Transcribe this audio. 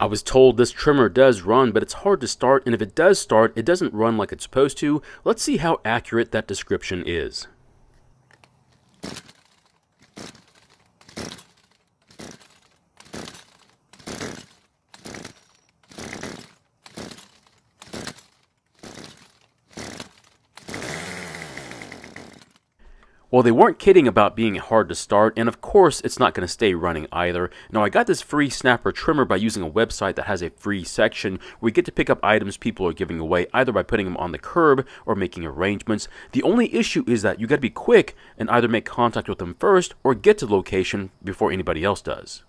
I was told this trimmer does run, but it's hard to start, and if it does start, it doesn't run like it's supposed to. Let's see how accurate that description is. Well, they weren't kidding about being hard to start, and of course, it's not going to stay running either. Now, I got this free snapper trimmer by using a website that has a free section where you get to pick up items people are giving away either by putting them on the curb or making arrangements. The only issue is that you got to be quick and either make contact with them first or get to the location before anybody else does.